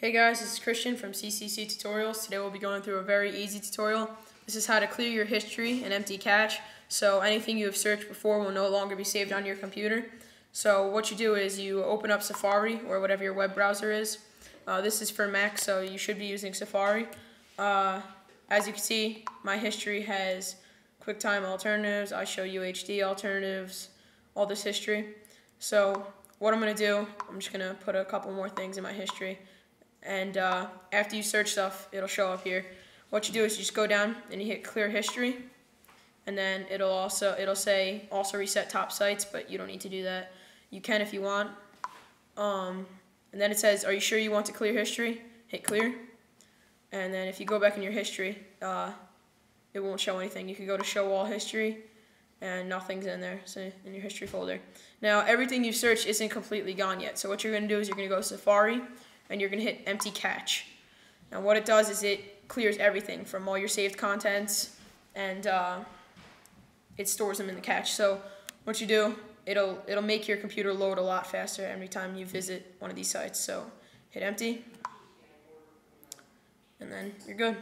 Hey guys, this is Christian from CCC Tutorials. Today we'll be going through a very easy tutorial. This is how to clear your history and empty cache. So anything you have searched before will no longer be saved on your computer. So what you do is you open up Safari or whatever your web browser is. Uh, this is for Mac, so you should be using Safari. Uh, as you can see, my history has QuickTime alternatives, iShowU HD alternatives, all this history. So what I'm going to do, I'm just going to put a couple more things in my history and uh, after you search stuff, it'll show up here. What you do is you just go down and you hit clear history, and then it'll also it'll say also reset top sites, but you don't need to do that. You can if you want. Um, and then it says, are you sure you want to clear history? Hit clear, and then if you go back in your history, uh, it won't show anything. You can go to show all history, and nothing's in there, so in your history folder. Now everything you've searched isn't completely gone yet. So what you're gonna do is you're gonna go Safari and you're going to hit empty cache. Now what it does is it clears everything from all your saved contents and uh, it stores them in the cache. So what you do, it'll, it'll make your computer load a lot faster every time you visit one of these sites. So hit empty and then you're good.